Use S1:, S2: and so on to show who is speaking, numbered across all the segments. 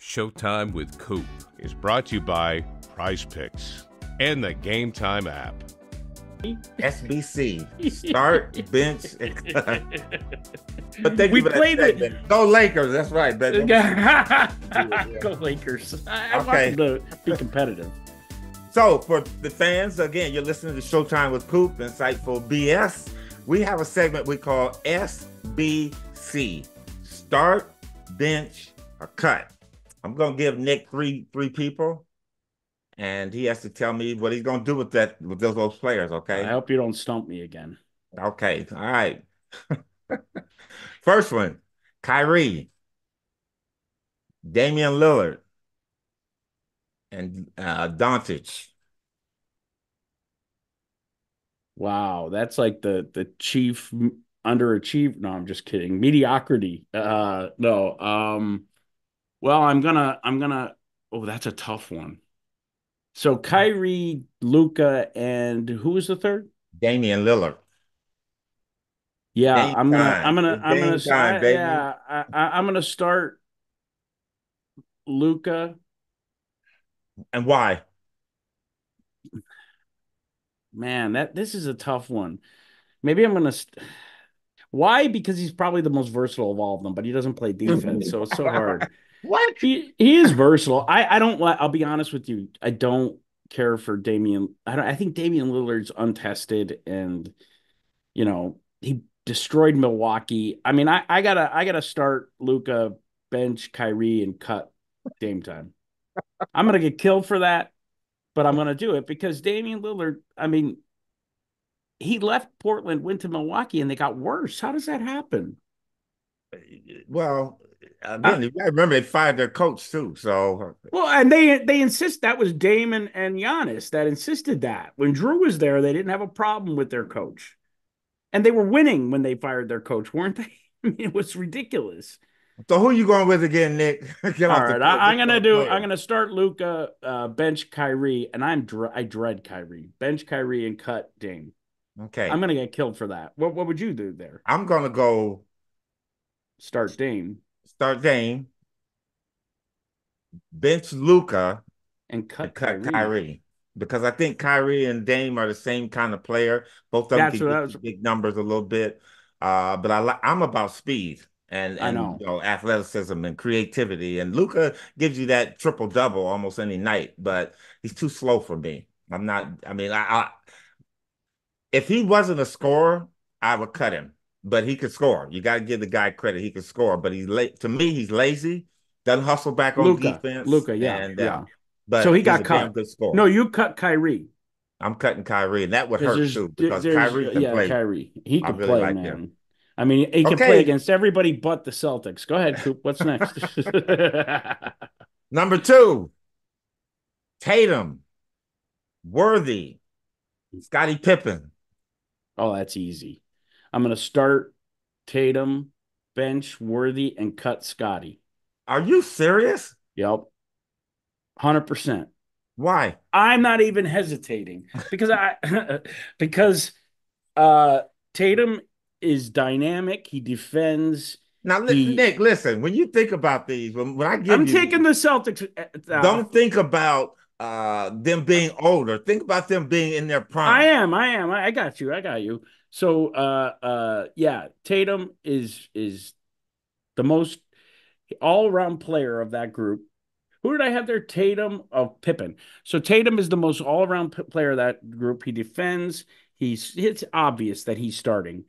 S1: Showtime with Coop is brought to you by Prize Picks and the Game Time app.
S2: SBC. Start, bench, and cut. But thank
S3: We
S2: you for that
S3: played it.
S2: Go Lakers. That's right, baby.
S3: Go Lakers. I, I
S2: Okay.
S3: to be competitive.
S2: So, for the fans, again, you're listening to Showtime with Coop, Insightful BS. We have a segment we call SBC Start, Bench, or Cut. I'm going to give Nick three three people, and he has to tell me what he's going to do with that with those, those players, Okay.
S3: I hope you don't stump me again.
S2: Okay, all right. First one Kyrie, Damian Lillard, and uh, Doncic.
S3: Wow, that's like the the chief underachieved. No, I'm just kidding. Mediocrity. Uh, no. Um, well, I'm gonna I'm gonna. Oh, that's a tough one. So Kyrie, Luka, and who was the third?
S2: Damian Lillard.
S3: Yeah,
S2: Game
S3: I'm gonna
S2: time.
S3: I'm gonna I'm gonna
S2: time,
S3: I-
S2: baby.
S3: yeah I, I, I'm gonna start Luka.
S2: And why?
S3: Man, that this is a tough one. Maybe I'm gonna. St- Why? Because he's probably the most versatile of all of them, but he doesn't play defense, so it's so hard.
S2: What?
S3: He he is versatile. I I don't like. I'll be honest with you. I don't care for Damian. I don't. I think Damian Lillard's untested, and you know he destroyed Milwaukee. I mean, I I gotta I gotta start Luka, bench Kyrie, and cut Dame time. I'm gonna get killed for that, but I'm gonna do it because Damian Lillard. I mean, he left Portland, went to Milwaukee, and they got worse. How does that happen?
S2: Well, again, you gotta remember they fired their coach too. So
S3: Well, and they they insist that was Damon and Giannis that insisted that. When Jrue was there, they didn't have a problem with their coach. And they were winning when they fired their coach, weren't they? I mean, it was ridiculous.
S2: so who you going with again, Nick? Get
S3: All
S2: the
S3: right. I, am gonna do.
S2: player.
S3: I'm gonna start Luka, uh, bench Kyrie, and I'm dr- I dread Kyrie. Bench Kyrie and cut Dame.
S2: Okay.
S3: I'm gonna get killed for that. What What would you do there?
S2: I'm gonna go
S3: Start Dame
S2: start Dame, bench Luka,
S3: and cut
S2: and cut
S3: Kyrie.
S2: Kyrie. Because I think Kyrie and Dame are the same kind of player. Both of them can get big numbers a little bit. Uh, but I li- I'm about speed and,
S3: I
S2: and
S3: know.
S2: you know athleticism and creativity. And Luka gives you that triple double almost any night, but he's too slow for me. I'm not. I mean, I, I if he wasn't a scorer, I would cut him. But he could score. You got to give the guy credit. He could score, but he's late. To me, he's lazy. Doesn't hustle back on
S3: Luka,
S2: defense.
S3: Luka, yeah,
S2: and, uh,
S3: yeah.
S2: But
S3: So he got cut.
S2: Good scorer.
S3: No, you cut Kyrie.
S2: I'm cutting Kyrie, and that would hurt too because Kyrie can
S3: yeah,
S2: play.
S3: Kyrie. He can
S2: really
S3: play,
S2: like
S3: man.
S2: him.
S3: I mean, he can
S2: Okay.
S3: play against everybody but the Celtics. Go ahead, Coop. What's next?
S2: Number two, Tatum, Worthy, Scottie Pippen.
S3: oh, that's easy. I'm going to start Tatum, bench Worthy, and cut Scottie.
S2: Are you serious?
S3: Yep, hundred percent.
S2: Why?
S3: I'm not even hesitating because I because uh Tatum is dynamic. He defends.
S2: Now,
S3: He-
S2: Nick, listen. When you think about these, when, when I give
S3: I'm
S2: you,
S3: taking the Celtics. uh,
S2: don't think about uh them being older. Think about them being in their prime.
S3: I am, I am. I got you. I got you. So uh uh yeah, Tatum is is the most all-around player of that group. Who did I have there? Tatum of Pippen. So Tatum is the most all-around p- player of that group. He defends. He's it's obvious that he's starting.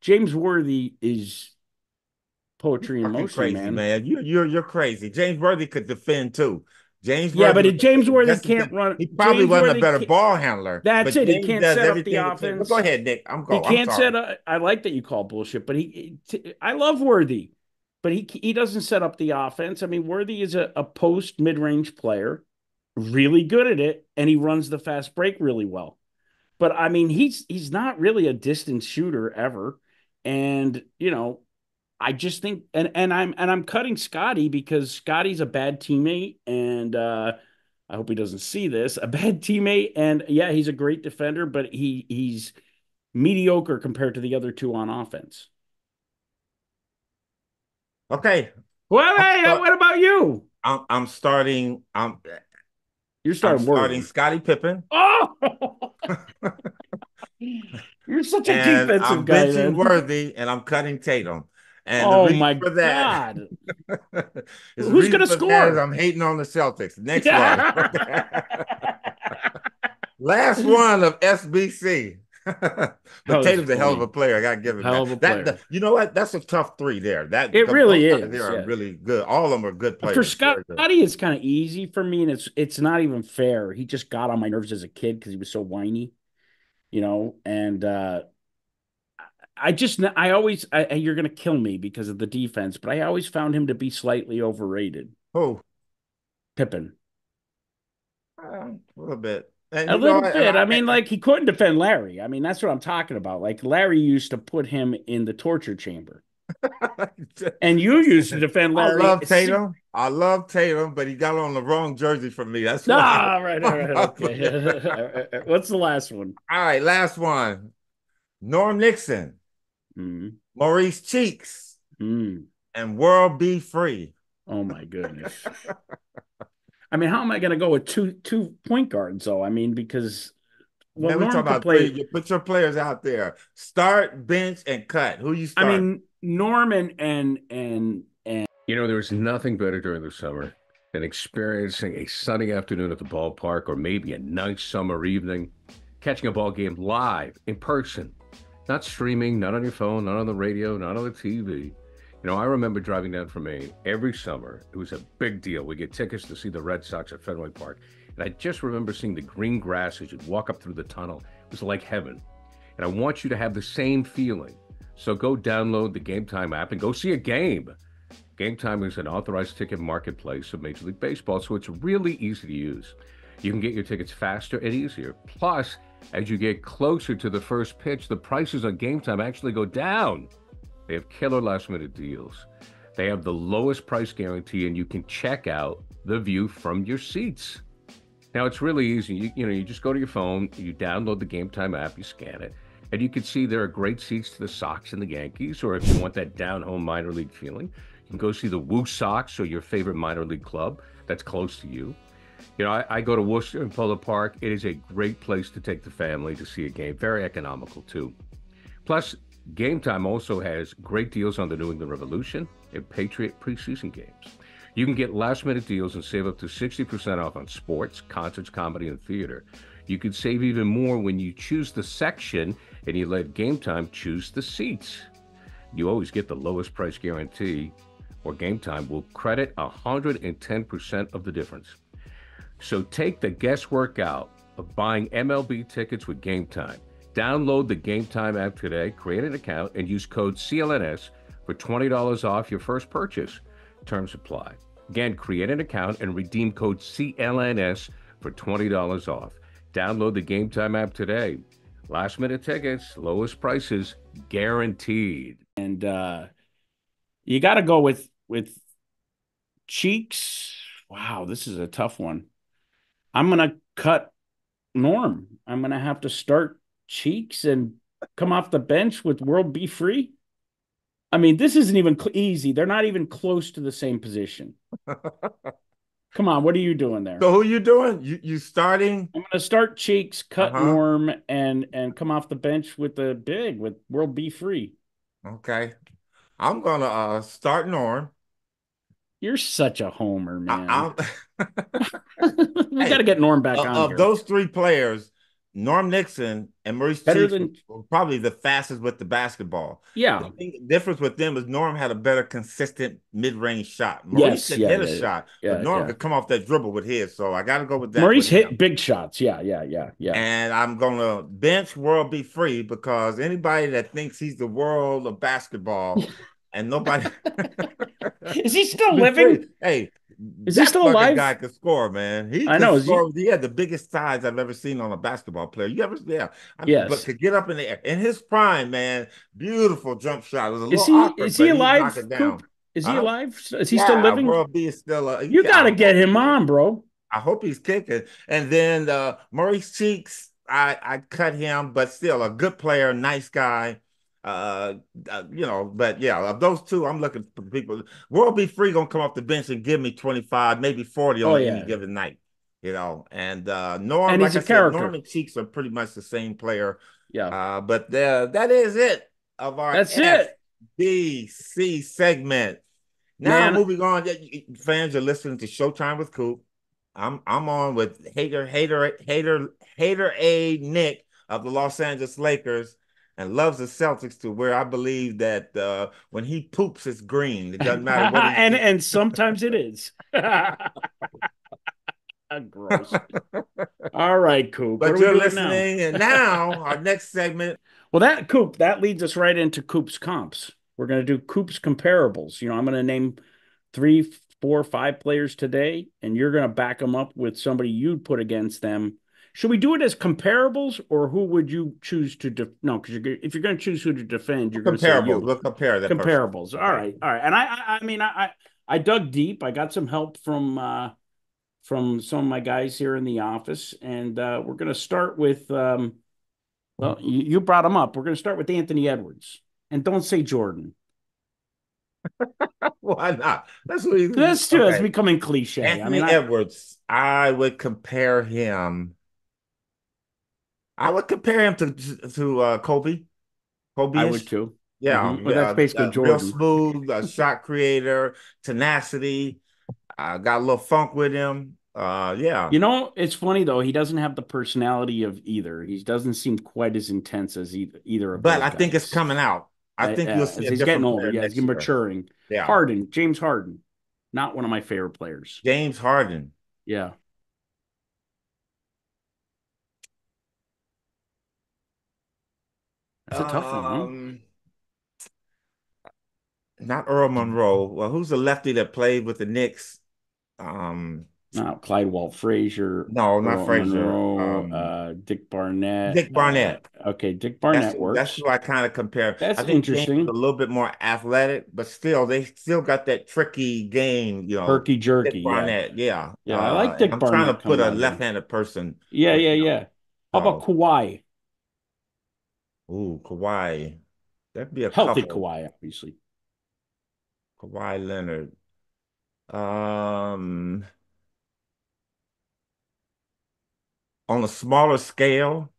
S3: James Worthy is poetry in
S2: Fucking
S3: motion,
S2: crazy,
S3: man.
S2: man. You, you're you're crazy. James Worthy could defend too. James,
S3: Yeah,
S2: Worthy
S3: but if James Worthy can't run.
S2: He probably
S3: James
S2: wasn't
S3: Worthy
S2: a better ball handler.
S3: That's it. He can't set up the offense.
S2: Go ahead, Nick. I'm going.
S3: He
S2: can't
S3: set up. I like that you call bullshit, but he. t- I love Worthy, but he he doesn't set up the offense. I mean, Worthy is a, a post mid range player, really good at it, and he runs the fast break really well. But I mean, he's he's not really a distance shooter ever, and you know, I just think and and I'm and I'm cutting Scottie because Scottie's a bad teammate, and uh, I hope he doesn't see this. A bad teammate, and yeah, he's a great defender, but he he's mediocre compared to the other two on offense.
S2: Okay,
S3: Well, hey,
S2: Uh,
S3: what about you?
S2: I'm, I'm starting. I'm,
S3: You're starting
S2: I'm starting. Scottie Pippen.
S3: Oh, you're such a
S2: and
S3: defensive
S2: I'm
S3: guy.
S2: benching
S3: man.
S2: Worthy, and I'm cutting Tatum. And
S3: Oh my
S2: for that,
S3: god! Who's gonna score?
S2: is I'm hating on the Celtics. Next
S3: Yeah.
S2: one, last one of SBC. but Tatum's a hell of a player. I gotta give him
S3: Hell
S2: that.
S3: of a player.
S2: that- you know what? That's a tough three there. That
S3: It really is, yeah.
S2: are really good. All of them are good players.
S3: For
S2: good.
S3: Scottie, it's kind of easy for me, and it's it's not even fair. He just got on my nerves as a kid because he was so whiny, you know. And uh I just I always I, you're gonna kill me because of the defense, but I always found him to be slightly overrated.
S2: Oh,
S3: Pippen,
S2: uh, a little bit. And
S3: a
S2: you know
S3: little bit.
S2: And
S3: I mean, like he couldn't defend Larry. I mean, that's what I'm talking about. Like Larry used to put him in the torture chamber, and you used to defend Larry.
S2: I love Tatum. I love Tatum, but he got on the wrong jersey for me. That's
S3: No,
S2: why.
S3: all right, all right, okay. What's the last one?
S2: All right, last one. Norm Nixon,
S3: Mm,
S2: Maurice Cheeks,
S3: mm.
S2: and World B. Free.
S3: Oh my goodness. I mean, how am I going to go with two two point guards though? I mean, because well,
S2: Then we
S3: Norm
S2: talk about
S3: play.
S2: three. You put your players out there. Start, bench, and cut. Who you start?
S3: I mean, Norman and and and
S1: You know, there's nothing better during the summer than experiencing a sunny afternoon at the ballpark or maybe a nice summer evening, catching a ball game live in person, not streaming, not on your phone, not on the radio, not on the TV. You know, I remember driving down from Maine every summer. It was a big deal. We get tickets to see the Red Sox at Fenway Park. And I just remember seeing the green grass as you'd walk up through the tunnel. It was like heaven. And I want you to have the same feeling. So go download the Game Time app and go see a game. Game Time is an authorized ticket marketplace of Major League Baseball, so it's really easy to use. You can get your tickets faster and easier. Plus, as you get closer to the first pitch, the prices on Game Time actually go down. They have killer last minute deals. They have the lowest price guarantee, and you can check out the view from your seats. Now it's really easy. You, you know, you just go to your phone, you download the Game Time app, you scan it, and you can see there are great seats to the Sox and the Yankees. Or if you want that down home minor league feeling, you can go see the Woo Sox or your favorite minor league club that's close to you. You know, I, I go to Worcester and Polar Park. It is a great place to take the family to see a game. Very economical too. Plus, Game Time also has great deals on the New England Revolution and Patriot preseason games. You can get last minute deals and save up to 60% off on sports, concerts, comedy, and theater. You can save even more when you choose the section and you let Game Time choose the seats. You always get the lowest price guarantee, or Game Time will credit 110% of the difference. So take the guesswork out of buying MLB tickets with Game Time. Download the Game Time app today, create an account, and use code CLNS for $20 off your first purchase. Terms apply. Again, create an account and redeem code CLNS for $20 off. Download the Game Time app today. Last minute tickets, lowest prices guaranteed.
S3: and uh you got to go with with cheeks. Wow, this is a tough one. I'm gonna cut Norm. I'm gonna have to start cheeks and come off the bench with World B. Free. I mean, this isn't even cl- easy. They're not even close to the same position. Come on, what are you doing there?
S2: so who are you doing? You you starting?
S3: I'm gonna start cheeks, cut
S2: Uh-huh.
S3: Norm, and and come off the bench with the big with World B. Free.
S2: Okay. I'm gonna uh start Norm.
S3: You're such a homer, man.
S2: I,
S3: we
S2: Hey,
S3: got to get Norm back
S2: of,
S3: on
S2: of
S3: here.
S2: those three players, Norm Nixon and Maurice
S3: Better than-
S2: were probably the fastest with the basketball.
S3: yeah,
S2: The thing- difference with them is Norm had a better consistent mid-range shot. Maurice
S3: Yes,
S2: could
S3: yeah,
S2: hit a
S3: yeah,
S2: shot,
S3: yeah,
S2: but Norm
S3: yeah.
S2: could come off that dribble with his. So I got to go with that.
S3: Maurice
S2: with him.
S3: hit big shots. Yeah, yeah, yeah, yeah.
S2: And I'm gonna bench World B. Free because anybody that thinks he's the world of basketball and nobody
S3: Is he still living?
S2: Hey,
S3: Is he still
S2: fucking
S3: alive?
S2: Guy could score, man. He
S3: I know, is he-
S2: He had the biggest size I've ever seen on a basketball player. You ever? Yeah. I
S3: Yes.
S2: But could get up in the air in his prime, man. Beautiful jump shot. It was a
S3: Is
S2: little
S3: he
S2: awkward,
S3: is he alive?
S2: knocked it down.
S3: Coop? Is he
S2: Huh?
S3: alive? Is he still living?
S2: World B is still. Uh,
S3: You
S2: yeah,
S3: got to
S2: I
S3: get him on, bro.
S2: I hope he's kicking. And then uh, Maurice Cheeks, I I cut him, but still a good player, nice guy. Uh, uh, you know, but yeah, of those two, I'm looking for people. World B. Free gonna come off the bench and give me 25, maybe 40 on
S3: Oh, yeah.
S2: any given night. You know, and uh Norm,
S3: And
S2: like I said. Norm and Cheeks are pretty much the same player.
S3: Yeah.
S2: Uh, but uh, that is it of our
S3: That's it.
S2: SBC segment. Now
S3: Man.
S2: moving on, fans are listening to Showtime with Coop. I'm I'm on with hater hater hater hater A Nick of the Los Angeles Lakers and loves the Celtics to where I believe that uh, when he poops, it's green. It doesn't matter what.
S3: and and sometimes it is. Gross. All right, Coop.
S2: but you're
S3: doing now?
S2: listening, and now our next segment.
S3: Well, that Coop, that leads us right into Coop's comps. We're going to do Coop's comparables. You know, I'm going to name three, four, five players today, and you're going to back them up with somebody you'd put against them. Should we do it as comparables, or who would you choose to? De- no, because you're, if you're going to choose who to defend, you're going to say
S2: Comparable.
S3: you.
S2: We'll compare that. person.
S3: comparables. All right, all right. And I, I, I mean, I, I, dug deep. I got some help from, uh, from some of my guys here in the office, and uh, we're going to start with. Um, well, you, you brought him up. We're going to start with Anthony Edwards, and don't say Jordan.
S2: Why not? That's what he,
S3: That's too. It's
S2: okay.
S3: becoming cliche.
S2: Anthony
S3: I mean, I,
S2: Edwards, I would compare him. I would compare him to to uh, Kobe. Kobe,
S3: I would too.
S2: yeah,
S3: Mhm. Well,
S2: yeah,
S3: that's basically
S2: uh,
S3: Jordan.
S2: Real smooth, uh, shot creator, tenacity. I got a little funk with him. Uh, yeah,
S3: You know, it's funny though. He doesn't have the personality of either. He doesn't seem quite as intense as either. Either of
S2: them.
S3: but
S2: I think it's coming out. I think
S3: Uh,
S2: you'll
S3: uh,
S2: see
S3: he's getting older. Yeah, he's
S2: year.
S3: maturing.
S2: Yeah,
S3: Harden, James Harden, not one of my favorite players.
S2: James Harden.
S3: Yeah. That's a tough one. Huh?
S2: Um, Not Earl Monroe. Well, who's the lefty that played with the Knicks? Um,
S3: No, Clyde Walt Frazier.
S2: no, not
S3: Earl
S2: Frazier.
S3: Monroe,
S2: Um,
S3: uh, Dick Barnett.
S2: Dick Barnett.
S3: Uh, okay, Dick Barnett
S2: that's,
S3: works.
S2: that's who I kind of compare.
S3: That's
S2: I think James
S3: interesting.
S2: a little bit more athletic, but still, they still got that tricky game. You know,
S3: Herky jerky.
S2: Dick
S3: Yeah.
S2: Barnett. Yeah,
S3: Yeah, I like
S2: Uh,
S3: Dick
S2: I'm trying to put a
S3: out of him.
S2: left-handed person.
S3: Yeah, yeah, yeah. How about. Kawhi?
S2: Ooh, Kawhi. That'd be a
S3: Healthy
S2: couple.
S3: Kawhi, obviously.
S2: Kawhi Leonard. Um, on a smaller scale,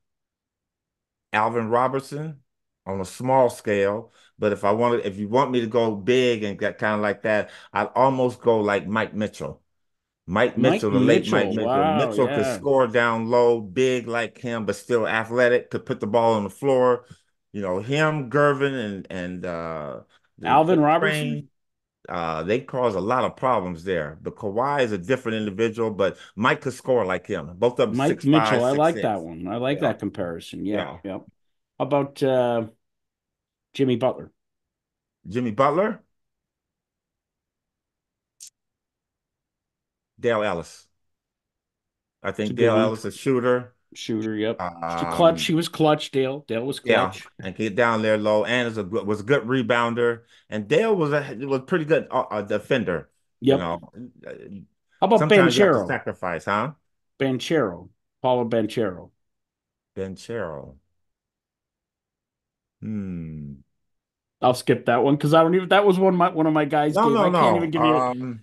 S2: Alvin Robertson. On a small scale, but if I wanted, if you want me to go big and get kind of like that, I'd almost go like Mike Mitchell. Mike
S3: Mike
S2: Mitchell, the late Mike
S3: Mitchell,
S2: Mitchell.
S3: wow,
S2: Mitchell could score down low, big like him, but still athletic, could put the ball on the floor. You know, him, Gervin, and and uh
S3: Alvin Robertson?
S2: train, uh, they cause a lot of problems there. But Kawhi is a different individual, but Mike could score like him. Both of them
S3: Mike
S2: six
S3: Mitchell.
S2: five,
S3: I
S2: six,
S3: like
S2: six.
S3: that one. I like
S2: Yeah.
S3: that comparison. Yeah,
S2: Yeah.
S3: yeah. How about uh, Jimmy Butler?
S2: Jimmy Butler, Dale Ellis. I think Dale. Ellis a shooter.
S3: Shooter, yep.
S2: Um,
S3: clutch. He was clutch, Dale. Dale was
S2: Yeah,
S3: clutch.
S2: and get down there low, and is a was a good rebounder. And Dale was a was pretty good uh, defender.
S3: Yep.
S2: You know,
S3: How about
S2: sometimes you have to
S3: Banchero?
S2: sacrifice, huh?
S3: Banchero. Paolo Banchero.
S2: Benchero. Hmm.
S3: I'll skip that one because I don't even. That was one of my one of my guys.
S2: No,
S3: gave.
S2: no,
S3: I
S2: no.
S3: can't even give you.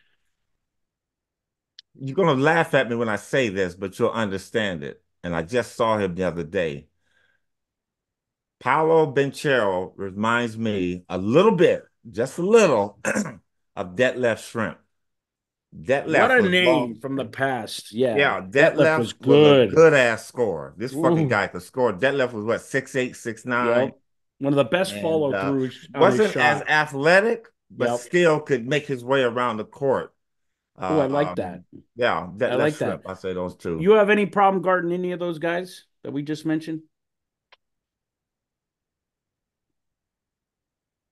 S2: You're gonna laugh at me when I say this, but you'll understand it. And I just saw him the other day. Paolo Banchero reminds me a little bit, just a little, of Detlef Schrempf. Detlef
S3: what a name
S2: long-
S3: from the past. Yeah,
S2: Yeah,
S3: Detlef
S2: Detlef
S3: was
S2: was,
S3: good.
S2: a good ass scorer. This fucking guy could score. Detlef was what six eight, six nine.
S3: Yep. One of the best follow
S2: uh,
S3: throughs. his
S2: Wasn't as athletic, but
S3: Yep.
S2: still could make his way around the court.
S3: Oh, I like
S2: Um,
S3: that.
S2: Yeah, Detlef
S3: I like that.
S2: I say those two.
S3: You have any problem guarding any of those guys that we just mentioned?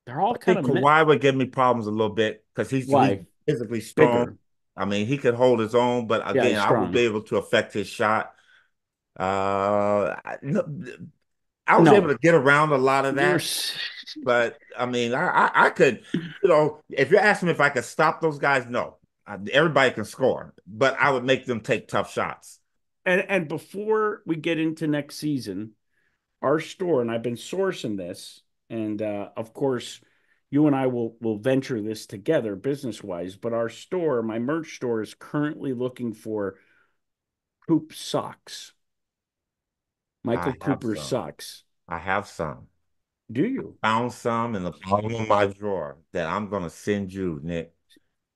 S3: They're all
S2: I
S3: kind of
S2: Kawhi would give me problems a little bit because he's, physically strong.
S3: bigger.
S2: I mean, he could hold his own, but
S3: Yeah,
S2: again,
S3: he's
S2: I would be able to affect his shot. Uh, I, I was
S3: No.
S2: able to get around a lot of that, but I mean, I, I, I could, you know, if you're asking me if I could stop those guys, no. I, everybody can score, but I would make them take tough shots.
S3: and and before we get into next season, our store and I've been sourcing this, and uh, of course, you and I will will venture this together business wise. But our store, my merch store, is currently looking for Coop socks. Michael Cooper socks.
S2: I have some.
S3: Do you?
S2: Found some in the bottom of my drawer that I'm gonna send you, Nick.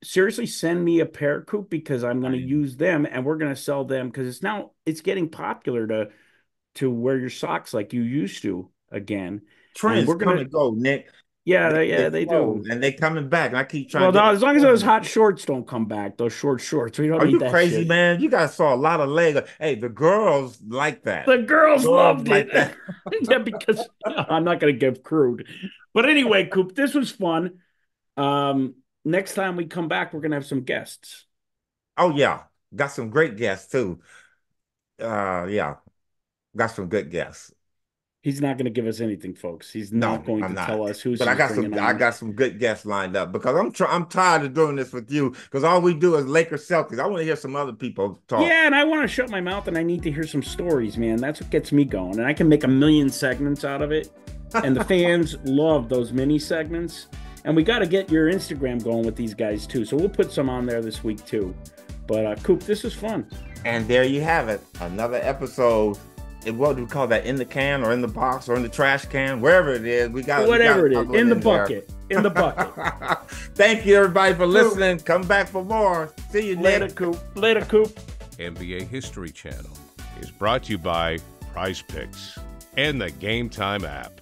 S3: Seriously, send me a pair, Coop, because I'm going to use them, and we're going to sell them because it's now it's getting popular to to wear your socks like you used to again.
S2: Trends we're gonna, go, Nick.
S3: Yeah, they, yeah, they, do,
S2: and they coming back. And I keep trying.
S3: Well, as long as those hot shorts don't come back, those short shorts, we don't.
S2: Are
S3: you
S2: crazy,
S3: shit.
S2: man? You guys saw a lot of leg. Hey, the girls like that.
S3: The girls, loved like it. yeah, because I'm not going to give crude, but anyway, Coop, this was fun. Um, next time we come back, we're going to have some guests.
S2: Oh yeah, got some great guests too. Uh, yeah, got some good guests.
S3: He's not going to give us anything, folks. He's not no, going I'm to not. tell us who's.
S2: But I got some. On. I got some good guests lined up because I'm. Tr- I'm tired of doing this with you because all we do is Lakers Celtics. I want to hear some other people talk.
S3: Yeah, and I want to shut my mouth and I need to hear some stories, man. That's what gets me going, and I can make a million segments out of it. And the fans love those mini segments. And we got to get your Instagram going with these guys too. So we'll put some on there this week too. But uh, Coop, this is fun.
S2: And there you have it, another episode what do we call that? In the can or in the box or in the trash can, wherever it is. We got
S3: whatever
S2: we
S3: got it is in the bucket. In the bucket.
S2: Thank you everybody for listening. Come back for more. See you
S3: later,
S2: Nick.
S3: Coop. Later, Coop.
S1: NBA History Channel is brought to you by Prize Picks and the Game Time app.